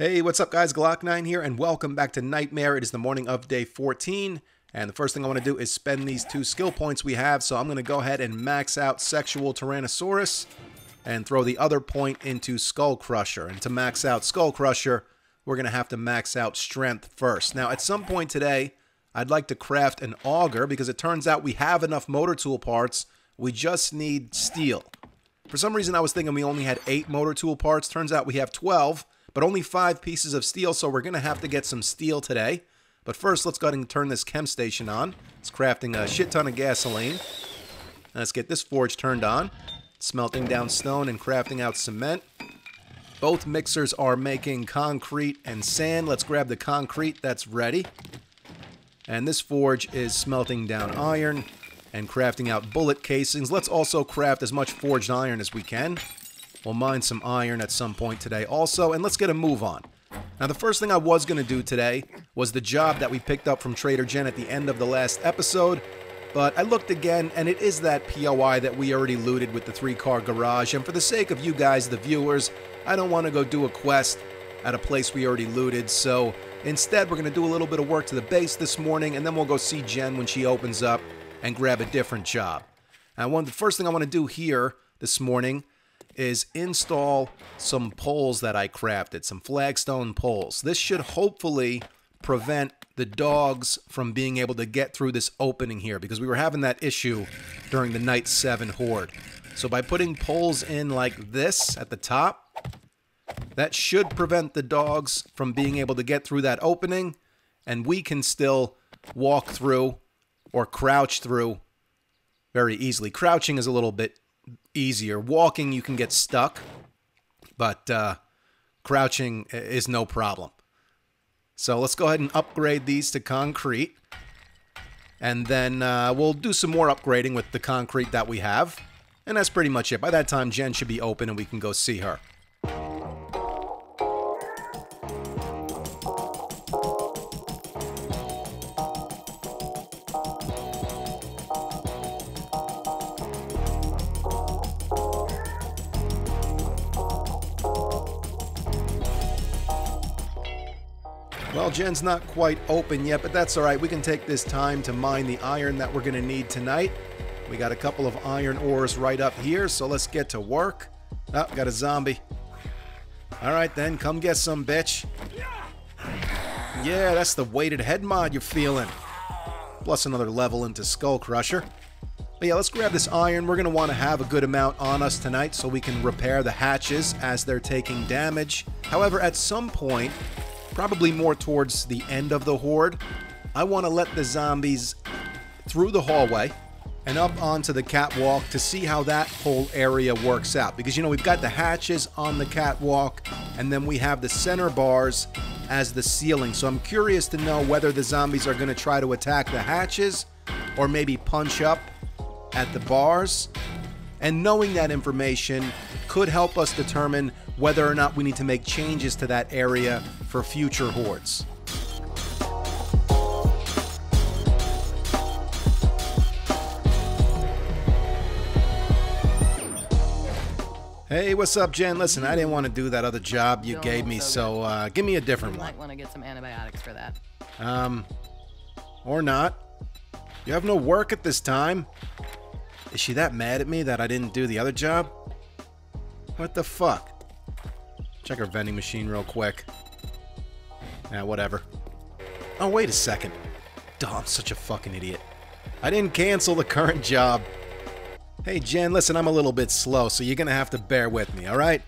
Hey, what's up, guys? Glock9 here, and welcome back to Nightmare. It is the morning of day 14, and the first thing I want to do is spend these two skill points we have, so I'm going to go ahead and max out Sexual Tyrannosaurus and throw the other point into Skull Crusher. And to max out Skull Crusher, we're going to have to max out Strength first. Now, at some point today, I'd like to craft an auger because it turns out we have enough motor tool parts. We just need steel. For some reason, I was thinking we only had 8 motor tool parts. Turns out we have 12 but only five pieces of steel, so we're going to have to get some steel today. But first, let's go ahead and turn this chem station on. It's crafting a shit ton of gasoline. Let's get this forge turned on. Smelting down stone and crafting out cement. Both mixers are making concrete and sand. Let's grab the concrete that's ready. And this forge is smelting down iron and crafting out bullet casings. Let's also craft as much forged iron as we can. We'll mine some iron at some point today also, and let's get a move on. Now, the first thing I was going to do today was the job that we picked up from Trader Jen at the end of the last episode, but I looked again, and it is that POI that we already looted with the three-car garage, and for the sake of you guys, the viewers, I don't want to go do a quest at a place we already looted, so instead we're going to do a little bit of work to the base this morning, and then we'll go see Jen when she opens up and grab a different job. Now, one, the first thing I want to do here this morning is install some poles that I crafted, some flagstone poles. This should hopefully prevent the dogs from being able to get through this opening here because we were having that issue during the Night 7 Horde. So by putting poles in like this at the top, that should prevent the dogs from being able to get through that opening and we can still walk through or crouch through very easily. Crouching is a little bit easier. Walking, you can get stuck, but uh, crouching is no problem. So let's go ahead and upgrade these to concrete. And then uh, we'll do some more upgrading with the concrete that we have. And that's pretty much it. By that time, Jen should be open and we can go see her. Jen's not quite open yet, but that's all right. We can take this time to mine the iron that we're going to need tonight. We got a couple of iron ores right up here, so let's get to work. Oh, got a zombie. All right, then, come get some, bitch. Yeah, that's the weighted head mod you're feeling. Plus another level into Skull Crusher. But yeah, let's grab this iron. We're going to want to have a good amount on us tonight so we can repair the hatches as they're taking damage. However, at some point, probably more towards the end of the horde, I want to let the zombies through the hallway and up onto the catwalk to see how that whole area works out. Because, you know, we've got the hatches on the catwalk, and then we have the center bars as the ceiling. So I'm curious to know whether the zombies are going to try to attack the hatches or maybe punch up at the bars. And knowing that information could help us determine whether or not we need to make changes to that area for future hordes. Hey, what's up, Jen? Listen, I didn't want to do that other job you gave me, so uh, give me a different You one. might want to get some antibiotics for that. Um, or not. You have no work at this time. Is she that mad at me that I didn't do the other job? What the fuck? Check her vending machine real quick. Yeah, whatever. Oh, wait a second. Duh, I'm such a fucking idiot. I didn't cancel the current job. Hey, Jen, listen, I'm a little bit slow, so you're gonna have to bear with me, alright?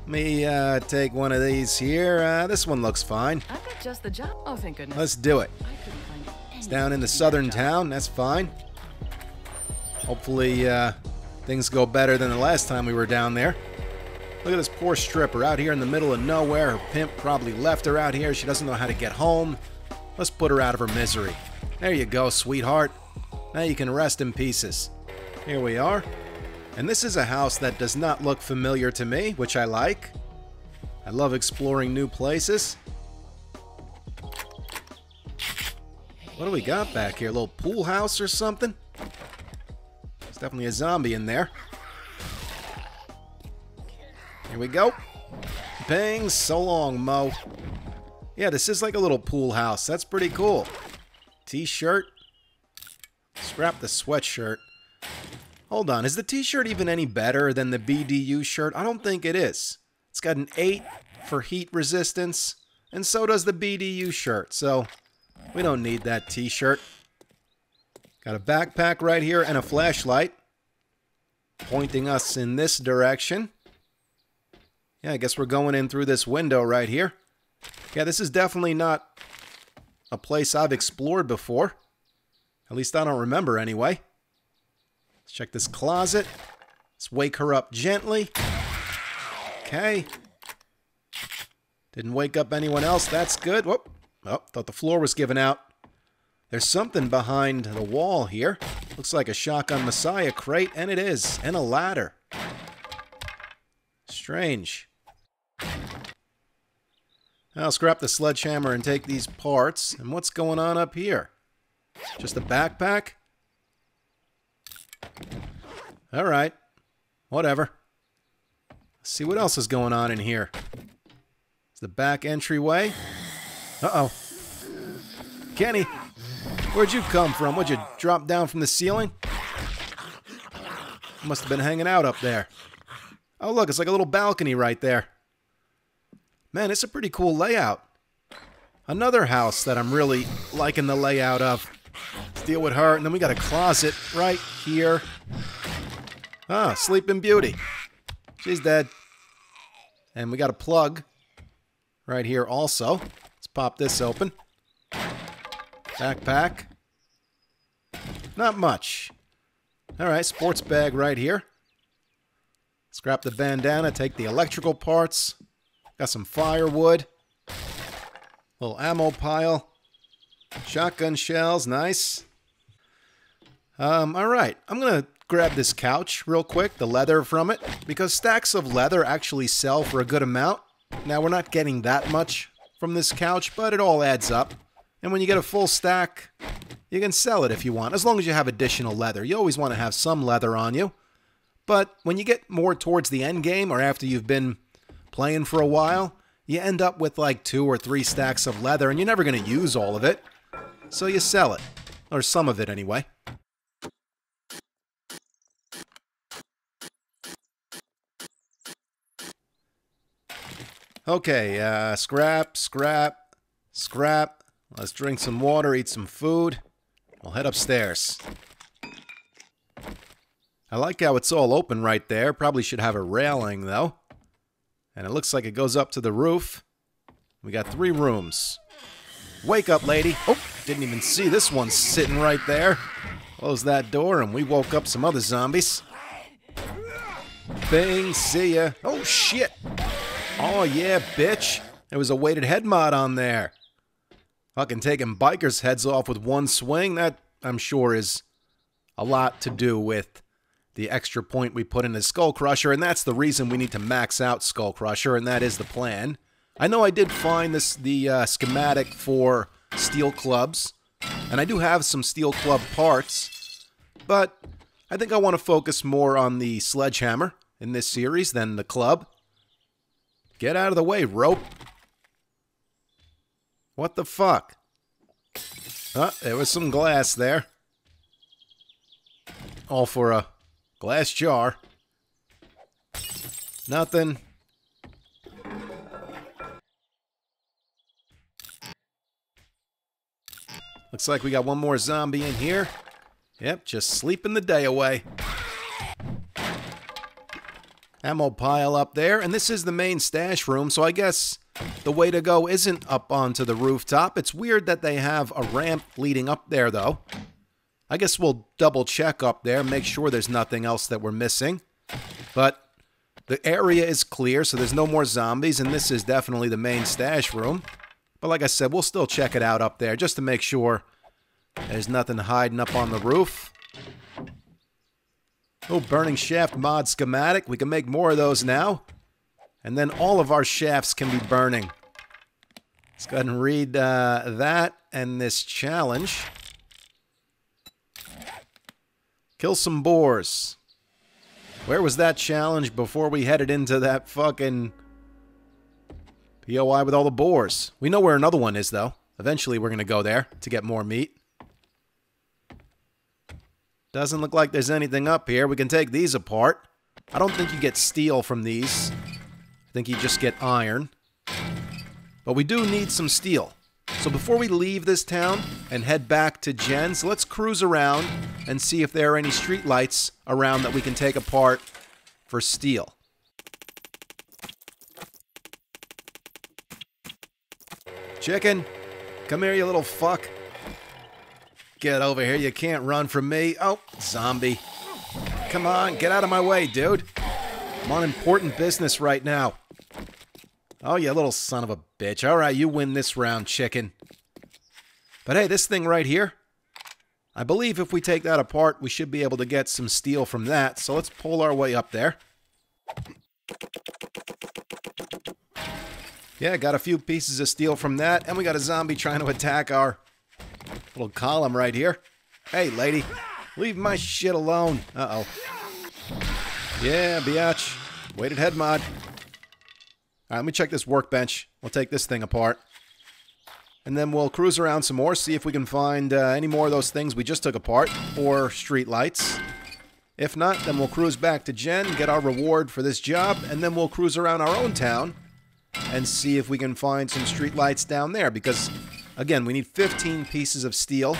Let me uh, take one of these here. Uh, this one looks fine. I've got just the job. Oh, thank goodness. Let's do it. I It's down in the southern town. That's fine. Hopefully, uh, things go better than the last time we were down there. Look at this poor stripper out here in the middle of nowhere. Her pimp probably left her out here. She doesn't know how to get home. Let's put her out of her misery. There you go, sweetheart. Now you can rest in pieces. Here we are. And this is a house that does not look familiar to me, which I like. I love exploring new places. What do we got back here? A little pool house or something? There's definitely a zombie in there. We go. Ping, so long, Mo. Yeah, this is like a little pool house. That's pretty cool. T-shirt. Scrap the sweatshirt. Hold on, is the t-shirt even any better than the BDU shirt? I don't think it is. It's got an 8 for heat resistance, and so does the BDU shirt, so we don't need that t-shirt. Got a backpack right here and a flashlight pointing us in this direction. Yeah, I guess we're going in through this window right here. Yeah, this is definitely not a place I've explored before. At least I don't remember anyway. Let's check this closet. Let's wake her up gently. Okay. Didn't wake up anyone else. That's good. Whoop. Oh, thought the floor was given out. There's something behind the wall here. Looks like a Shotgun Messiah crate, and it is. And a ladder. Strange. I'll scrap the sledgehammer and take these parts. And what's going on up here? Just a backpack? All right. Whatever. Let's see what else is going on in here. Is the back entryway? Uh-oh. Kenny, where'd you come from? What'd you drop down from the ceiling? Must have been hanging out up there. Oh, look, it's like a little balcony right there. Man, it's a pretty cool layout. Another house that I'm really liking the layout of. Let's deal with her. And then we got a closet right here. Ah, Sleeping Beauty. She's dead. And we got a plug right here also. Let's pop this open. Backpack. Not much. All right, sports bag right here. Scrap the bandana, take the electrical parts. Got some firewood. Little ammo pile. Shotgun shells, nice. Um, all right, I'm to grab this couch real quick, the leather from it, because stacks of leather actually sell for a good amount. Now, we're not getting that much from this couch, but it all adds up. And when you get a full stack, you can sell it if you want, as long as you have additional leather. You always want to have some leather on you. But when you get more towards the end game, or after you've been playing for a while, you end up with like two or three stacks of leather, and you're never going to use all of it. So you sell it. Or some of it, anyway. Okay, uh, scrap, scrap, scrap. Let's drink some water, eat some food. We'll head upstairs. I like how it's all open right there. Probably should have a railing, though. And it looks like it goes up to the roof. We got three rooms. Wake up, lady. Oh, didn't even see this one sitting right there. Close that door, and we woke up some other zombies. Bing, see ya. Oh, shit. Oh, yeah, bitch. There was a weighted head mod on there. Fucking taking bikers' heads off with one swing, that, I'm sure, is a lot to do with the extra point we put into Skull Crusher, and that's the reason we need to max out Skull Crusher, and that is the plan. I know I did find this the uh, schematic for steel clubs, and I do have some steel club parts, but I think I want to focus more on the sledgehammer in this series than the club. Get out of the way, rope. What the fuck? Oh, there was some glass there. All for a glass jar. Nothing. Looks like we got one more zombie in here. Yep, just sleeping the day away. Ammo pile up there, and this is the main stash room, so I guess the way to go isn't up onto the rooftop. It's weird that they have a ramp leading up there, though. I guess we'll double check up there, make sure there's nothing else that we're missing. But the area is clear, so there's no more zombies, and this is definitely the main stash room. But like I said, we'll still check it out up there just to make sure there's nothing hiding up on the roof. Oh, burning shaft mod schematic. We can make more of those now. And then all of our shafts can be burning. Let's go ahead and read uh, that and this challenge. Kill some boars. Where was that challenge before we headed into that fucking POI with all the boars. We know where another one is, though. Eventually, we're going to go there to get more meat. Doesn't look like there's anything up here. We can take these apart. I don't think you get steel from these. I think you just get iron. But we do need some steel. So before we leave this town and head back to Jen's, let's cruise around and see if there are any street lights around that we can take apart for steel. Chicken, come here, you little fuck. Get over here, you can't run from me. Oh, zombie. Come on, get out of my way, dude. I'm on important business right now. Oh, you little son of a bitch. All right, you win this round, chicken. But hey, this thing right here, I believe if we take that apart, we should be able to get some steel from that. So let's pull our way up there. Yeah, got a few pieces of steel from that, and we got a zombie trying to attack our little column right here. Hey, lady, leave my shit alone. Uh-oh. Yeah, biatch. Weighted head mod. All right, let me check this workbench. We'll take this thing apart. And then we'll cruise around some more, see if we can find uh, any more of those things we just took apart, or street lights. If not, then we'll cruise back to Jen, get our reward for this job, and then we'll cruise around our own town and see if we can find some street lights down there. Because, again, we need 15 pieces of steel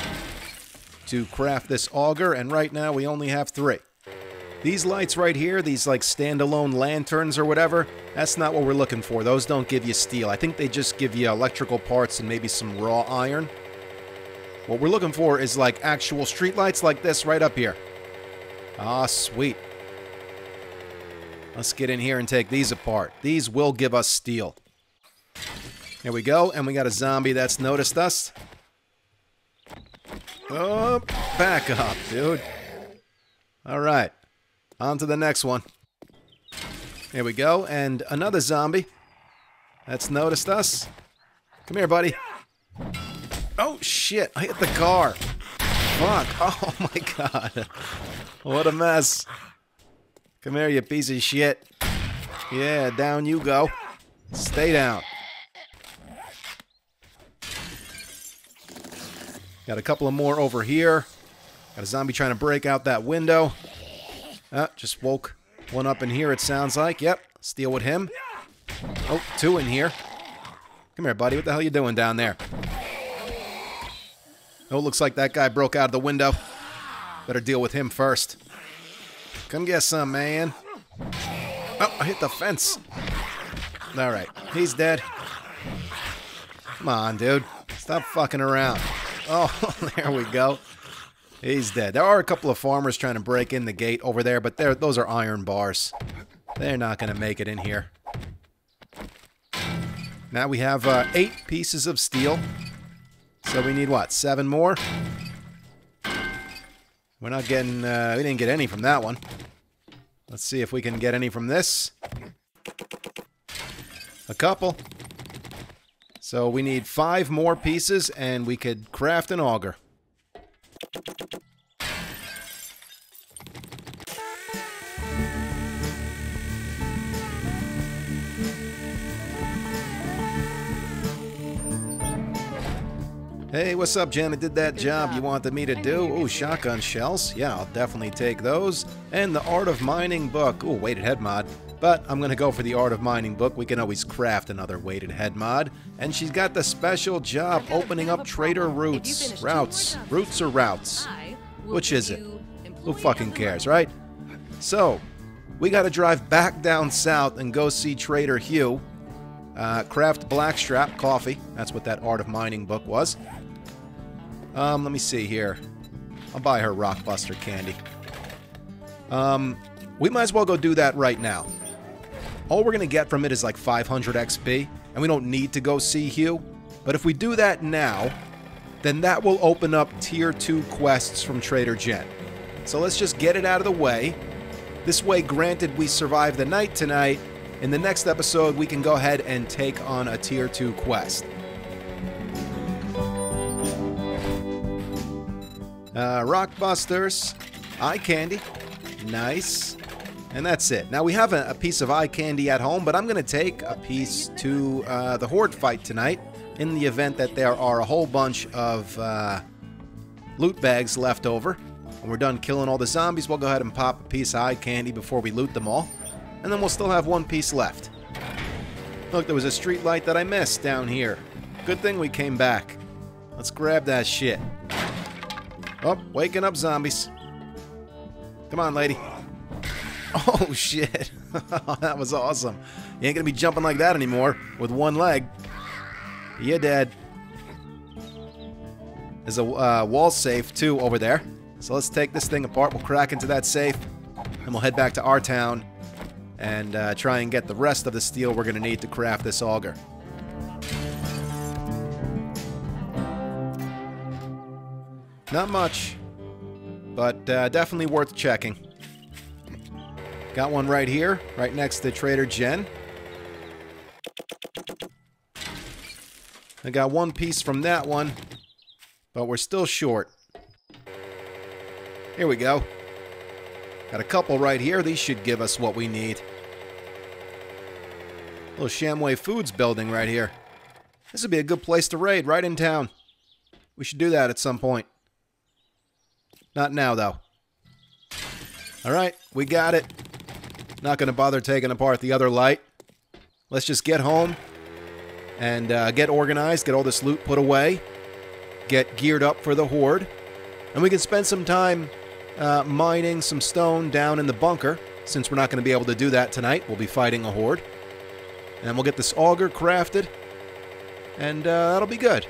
to craft this auger, and right now we only have three. These lights right here, these like standalone lanterns or whatever, that's not what we're looking for. Those don't give you steel. I think they just give you electrical parts and maybe some raw iron. What we're looking for is like actual street lights like this right up here. Ah, sweet. Let's get in here and take these apart. These will give us steel. Here we go, and we got a zombie that's noticed us. Oh, back up, dude. All right. On to the next one. Here we go. And another zombie that's noticed us. Come here, buddy. Oh, shit. I hit the car. Fuck. Oh, my God. What a mess. Come here, you piece of shit. Yeah, down you go. Stay down. Got a couple of more over here. Got a zombie trying to break out that window. Ah, just woke one up in here, it sounds like. Yep, steal with him. Oh, two in here. Come here, buddy. What the hell you doing down there? Oh, looks like that guy broke out of the window. Better deal with him first. Come get some, man. Oh, I hit the fence. All right, he's dead. Come on, dude. Stop fucking around. Oh, there we go. He's dead. There are a couple of farmers trying to break in the gate over there, but those are iron bars. They're not going to make it in here. Now we have uh, eight pieces of steel. So we need what? Seven more? We're not getting... Uh, we didn't get any from that one. Let's see if we can get any from this. A couple. So we need five more pieces, and we could craft an auger. Hey, what's up, Jen? I did that job you wanted me to do. Ooh, shotgun shells. Yeah, I'll definitely take those. And the Art of Mining book. Ooh, weighted head mod. But I'm going to go for the Art of Mining book. We can always craft another weighted head mod. And she's got the special job opening up trader routes. Routes. Routes or routes? Which is it? Who fucking cares, right? So, we got to drive back down south and go see Trader Hugh. Uh, craft Blackstrap coffee. That's what that Art of Mining book was. Um, let me see here. I'll buy her Rockbuster candy. Um, we might as well go do that right now. All we're going to get from it is like 500 XP, and we don't need to go see Hugh. But if we do that now, then that will open up Tier 2 quests from Trader Jen. So let's just get it out of the way. This way, granted we survive the night tonight, in the next episode we can go ahead and take on a Tier 2 quest. Uh, Rockbusters. Eye candy. Nice. And that's it. Now we have a, a piece of eye candy at home, but I'm going to take a piece to uh, the Horde fight tonight in the event that there are a whole bunch of uh, loot bags left over. When we're done killing all the zombies, we'll go ahead and pop a piece of eye candy before we loot them all. And then we'll still have one piece left. Look, there was a street light that I missed down here. Good thing we came back. Let's grab that shit. Oh, waking up zombies. Come on, lady. Oh, shit. that was awesome. You ain't gonna be jumping like that anymore with one leg. You're dead. There's a uh, wall safe, too, over there. So let's take this thing apart. We'll crack into that safe. And we'll head back to our town and uh, try and get the rest of the steel we're to need to craft this auger. Not much, but uh, definitely worth checking. Got one right here, right next to Trader Jen. I got one piece from that one, but we're still short. Here we go. Got a couple right here. These should give us what we need. Little Shamway Foods building right here. This would be a good place to raid, right in town. We should do that at some point. Not now, though. Alright, we got it. Not going to bother taking apart the other light. Let's just get home and uh, get organized, get all this loot put away, get geared up for the Horde, and we can spend some time uh, mining some stone down in the bunker. Since we're not going to be able to do that tonight, we'll be fighting a horde. And we'll get this auger crafted, and uh, that'll be good.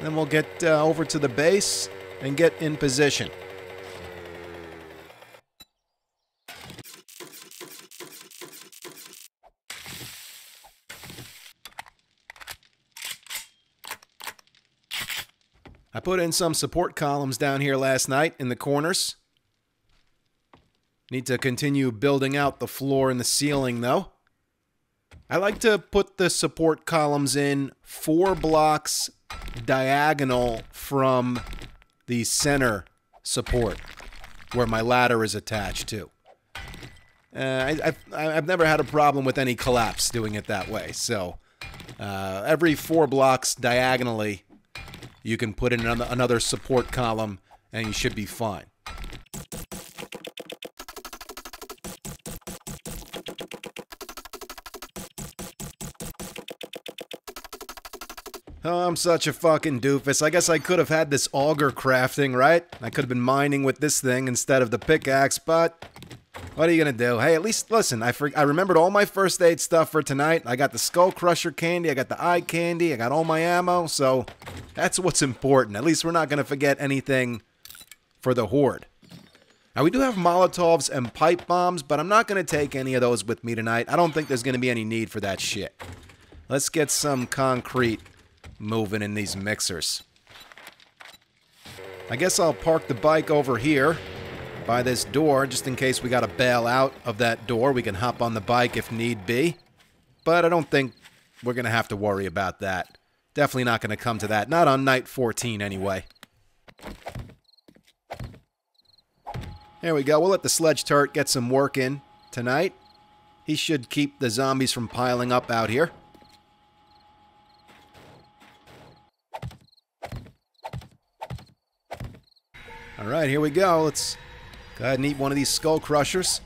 Then we'll get uh, over to the base and get in position. I put in some support columns down here last night in the corners. Need to continue building out the floor and the ceiling, though. I like to put the support columns in four blocks diagonal from the center support where my ladder is attached to. Uh, I, have I've never had a problem with any collapse doing it that way. So uh, every four blocks diagonally, you can put in another support column and you should be fine. Oh, I'm such a fucking doofus. I guess I could have had this auger crafting, right? I could have been mining with this thing instead of the pickaxe, but what are you gonna do? Hey, at least listen. I I remembered all my first aid stuff for tonight. I got the skull crusher candy. I got the eye candy. I got all my ammo. So that's what's important. At least we're not gonna forget anything for the horde. Now we do have Molotovs and pipe bombs, but I'm not gonna take any of those with me tonight. I don't think there's gonna be any need for that shit. Let's get some concrete moving in these mixers. I guess I'll park the bike over here by this door just in case we got to bail out of that door. We can hop on the bike if need be. But I don't think we're going to have to worry about that. Definitely not going to come to that. Not on night 14 anyway. There we go. We'll let the sledge turret get some work in tonight. He should keep the zombies from piling up out here. All right, here we go. Let's go ahead and eat one of these skull crushers.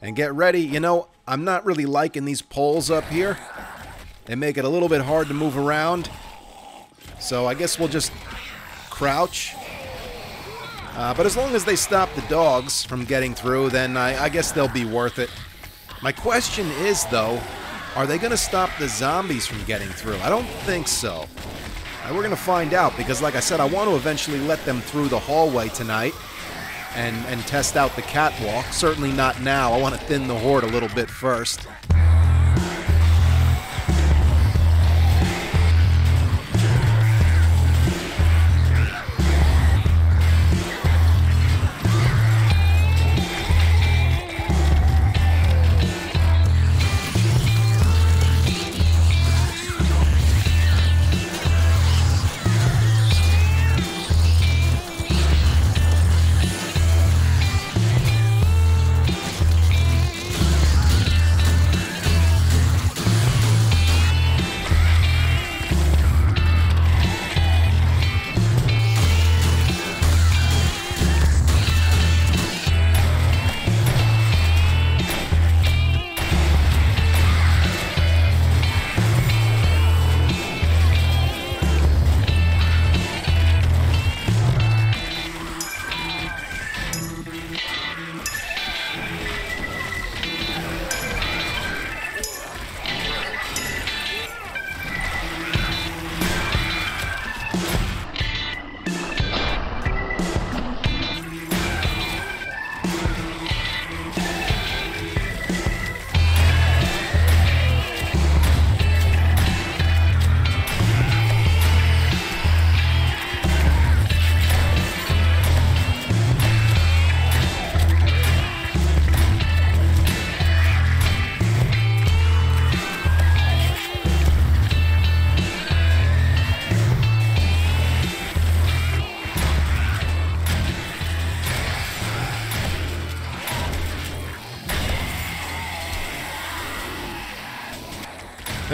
And get ready. You know, I'm not really liking these poles up here. They make it a little bit hard to move around. So I guess we'll just crouch. Uh, but as long as they stop the dogs from getting through, then I, I guess they'll be worth it. My question is, though, are they going to stop the zombies from getting through? I don't think so. And we're going to find out because, like I said, I want to eventually let them through the hallway tonight and, and test out the catwalk. Certainly not now. I want to thin the horde a little bit first.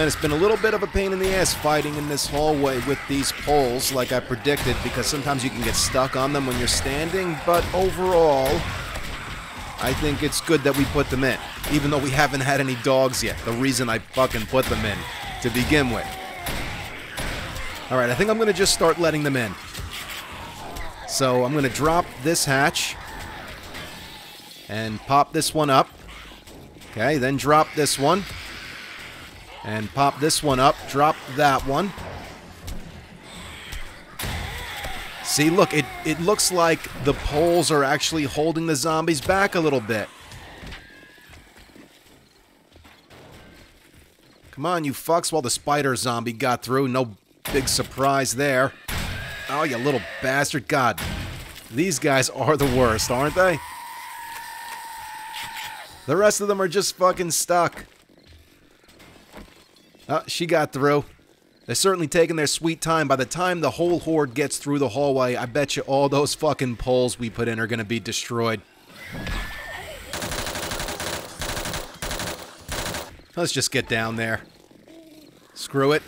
It's been a little bit of a pain in the ass fighting in this hallway with these poles, like I predicted, because sometimes you can get stuck on them when you're standing, but overall, I think it's good that we put them in, even though we haven't had any dogs yet. The reason I fucking put them in to begin with. Alright, I think I'm going to just start letting them in. So I'm going to drop this hatch and pop this one up. Okay, then drop this one. And pop this one up. Drop that one. See, look, it, it looks like the poles are actually holding the zombies back a little bit. Come on, you fucks, while the spider zombie got through. No big surprise there. Oh, you little bastard. God, these guys are the worst, aren't they? The rest of them are just fucking stuck. Oh, she got through. They're certainly taking their sweet time. By the time the whole horde gets through the hallway, I bet you all those fucking poles we put in are going to be destroyed. Let's just get down there. Screw it.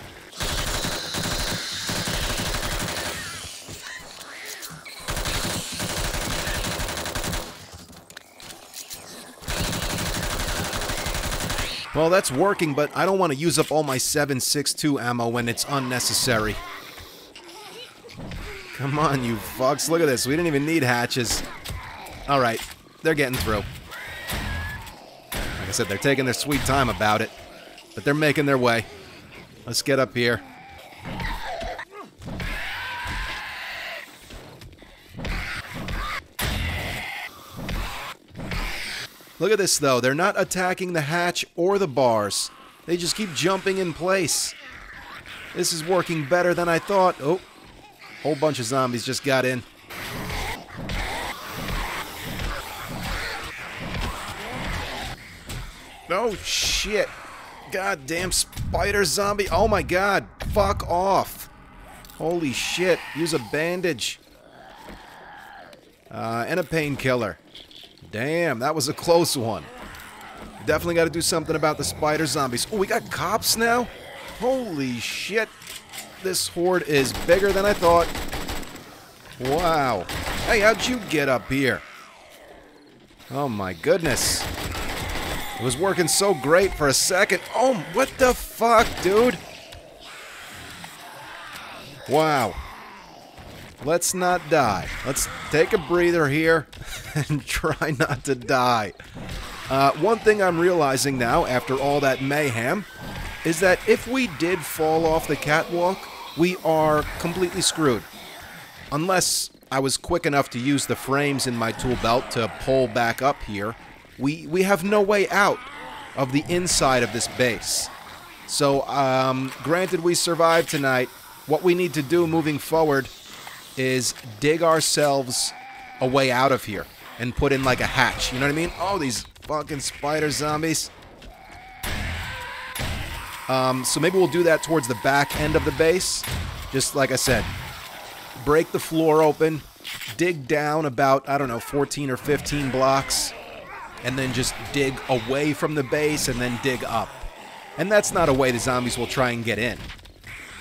Well, that's working, but I don't want to use up all my 7.62 ammo when it's unnecessary. Come on, you fucks. Look at this. We didn't even need hatches. Alright, they're getting through. Like I said, they're taking their sweet time about it. But they're making their way. Let's get up here. Look at this, though. They're not attacking the hatch or the bars. They just keep jumping in place. This is working better than I thought. Oh, whole bunch of zombies just got in. Oh, shit. Goddamn spider zombie. Oh, my God. Fuck off. Holy shit. Use a bandage. Uh, and a painkiller. Damn, that was a close one. Definitely got to do something about the spider zombies. Oh, we got cops now? Holy shit. This horde is bigger than I thought. Wow. Hey, how'd you get up here? Oh my goodness. It was working so great for a second. Oh, what the fuck, dude? Wow. Let's not die. Let's take a breather here and try not to die. Uh, one thing I'm realizing now, after all that mayhem, is that if we did fall off the catwalk, we are completely screwed. Unless I was quick enough to use the frames in my tool belt to pull back up here, we, we have no way out of the inside of this base. So, um, granted we survived tonight, what we need to do moving forward is dig ourselves a way out of here and put in like a hatch. You know what I mean? Oh, these fucking spider zombies. Um, so maybe we'll do that towards the back end of the base. Just like I said, break the floor open, dig down about, I don't know, 14 or 15 blocks, and then just dig away from the base and then dig up. And that's not a way the zombies will try and get in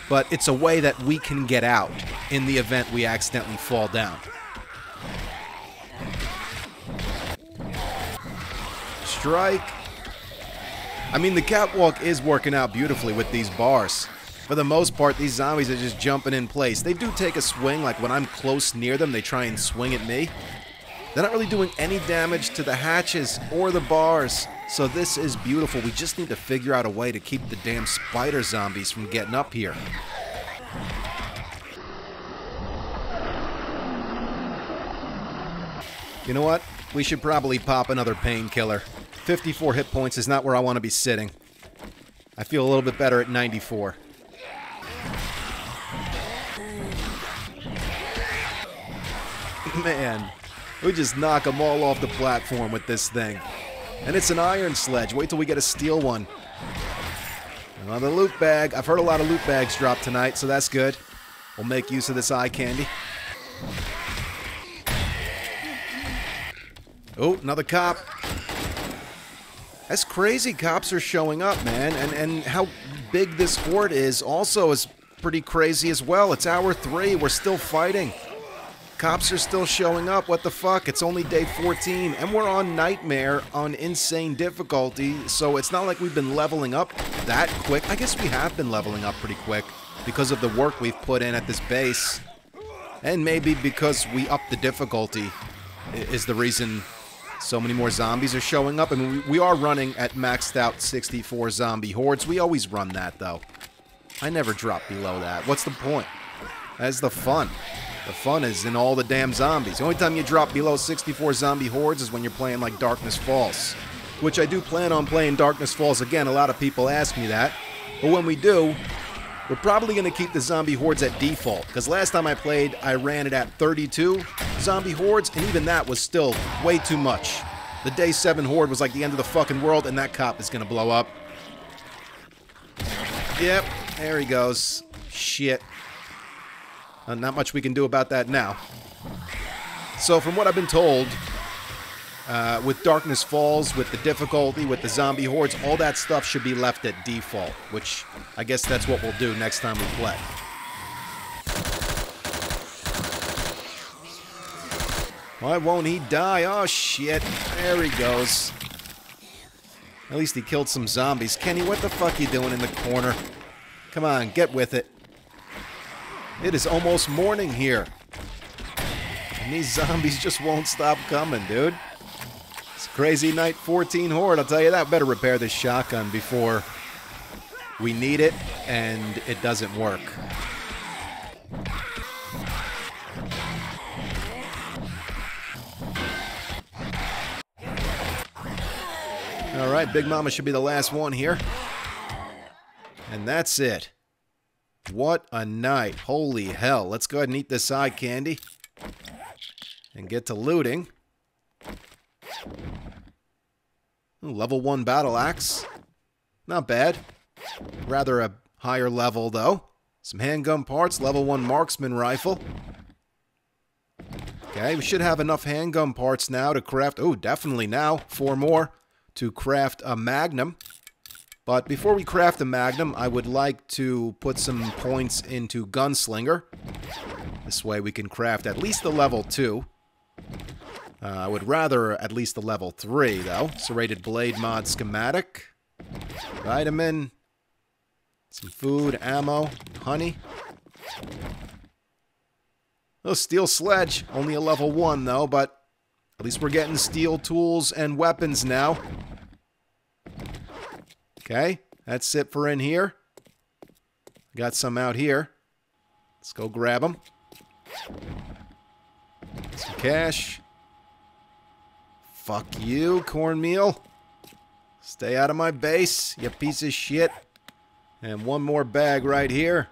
but it's a way that we can get out in the event we accidentally fall down. Strike. I mean, the catwalk is working out beautifully with these bars. For the most part, these zombies are just jumping in place. They do take a swing, like when I'm close near them, they try and swing at me. They're not really doing any damage to the hatches or the bars. So this is beautiful. We just need to figure out a way to keep the damn spider zombies from getting up here. You know what? We should probably pop another painkiller. 54 hit points is not where I want to be sitting. I feel a little bit better at 94. Man, we just knock them all off the platform with this thing. And it's an iron sledge. Wait till we get a steel one. Another loot bag. I've heard a lot of loot bags drop tonight, so that's good. We'll make use of this eye candy. Oh, another cop. That's crazy cops are showing up, man. And, and how big this fort is also is pretty crazy as well. It's hour three. We're still fighting. Cops are still showing up. What the fuck? It's only day 14, and we're on Nightmare on insane difficulty, so it's not like we've been leveling up that quick. I guess we have been leveling up pretty quick because of the work we've put in at this base. And maybe because we upped the difficulty is the reason so many more zombies are showing up. I mean, we are running at maxed out 64 zombie hordes. We always run that, though. I never drop below that. What's the point? That's the fun. The fun is in all the damn zombies. The only time you drop below 64 zombie hordes is when you're playing like Darkness Falls. Which I do plan on playing Darkness Falls again. A lot of people ask me that. But when we do, we're probably going to keep the zombie hordes at default. Because last time I played, I ran it at 32 zombie hordes. And even that was still way too much. The day 7 horde was like the end of the fucking world. And that cop is going to blow up. Yep, there he goes. Shit. Uh, not much we can do about that now. So from what I've been told, uh, with Darkness Falls, with the difficulty, with the zombie hordes, all that stuff should be left at default, which I guess that's what we'll do next time we play. Why won't he die? Oh, shit. There he goes. At least he killed some zombies. Kenny, what the fuck are you doing in the corner? Come on, get with it. It is almost morning here. And these zombies just won't stop coming, dude. It's crazy night 14 horde, I'll tell you that. Better repair this shotgun before we need it and it doesn't work. All right, Big Mama should be the last one here. And that's it. What a night. Holy hell. Let's go ahead and eat this eye candy. And get to looting. Ooh, level 1 battle axe. Not bad. Rather a higher level, though. Some handgun parts, level 1 marksman rifle. Okay, we should have enough handgun parts now to craft... Oh, definitely now. Four more to craft a magnum. But before we craft the Magnum, I would like to put some points into Gunslinger. This way we can craft at least the level 2. Uh, I would rather at least the level 3, though. Serrated Blade Mod Schematic. Vitamin. Some food, ammo, honey. Oh, Steel Sledge. Only a level 1, though, but at least we're getting steel tools and weapons now. Okay, that's it for in here. Got some out here. Let's go grab them. Some cash. Fuck you, cornmeal. Stay out of my base, you piece of shit. And one more bag right here.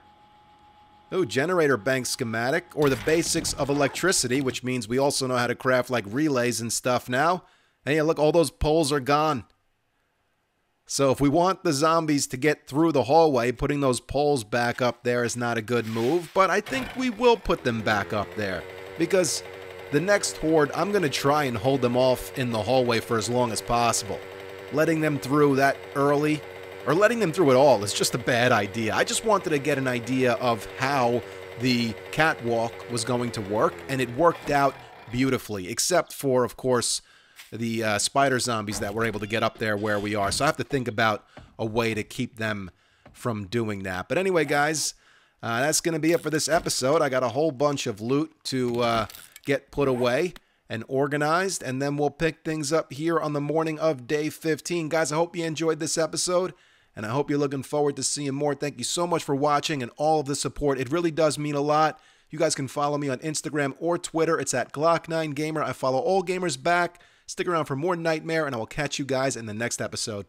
Oh, generator bank schematic, or the basics of electricity, which means we also know how to craft like relays and stuff now. Hey, look, all those poles are gone. So if we want the zombies to get through the hallway, putting those poles back up there is not a good move, but I think we will put them back up there. Because the next horde, I'm going to try and hold them off in the hallway for as long as possible. Letting them through that early, or letting them through at all, is just a bad idea. I just wanted to get an idea of how the catwalk was going to work, and it worked out beautifully, except for, of course, the uh, spider zombies that were able to get up there where we are. So I have to think about a way to keep them from doing that. But anyway, guys, uh, that's going to be it for this episode. I got a whole bunch of loot to uh, get put away and organized, and then we'll pick things up here on the morning of day 15. Guys, I hope you enjoyed this episode, and I hope you're looking forward to seeing more. Thank you so much for watching and all of the support. It really does mean a lot. You guys can follow me on Instagram or Twitter. It's at Glock9Gamer. I follow all gamers back. Stick around for more Nightmare, and I will catch you guys in the next episode.